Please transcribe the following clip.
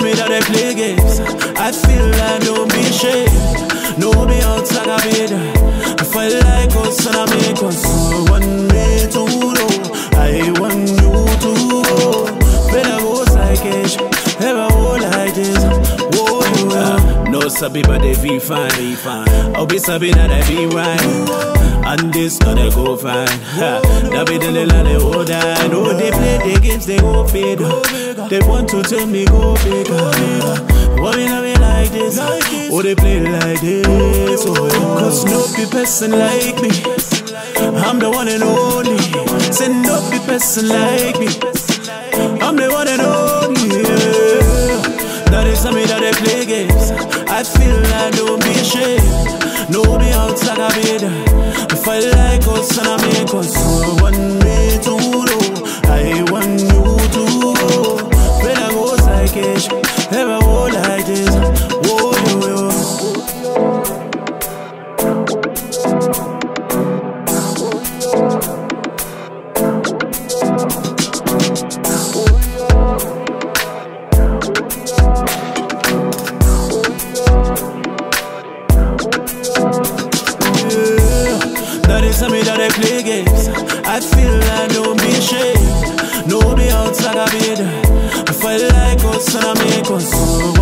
Me that they play games. I feel like. No be outside I be there. I fight like us and I sabi but they be fine. Be fine. I'll be sabi that I be right. And this gonna go fine. Ha. That be the little they hold down. Oh, they play the games, they go bigger. They want to tell me go bigger. Why me not be like this? Oh, they play like this. Oh. Cause no be person like me. I'm the one and only. Say no be person like me. I'm the one and only. Yeah. They tell me that they play games. I feel like don't be ashamed. No be outside I be there. If I like us and I That is me that they play games. I feel like no be shame. No be outside a bed. I feel like us and I make us so.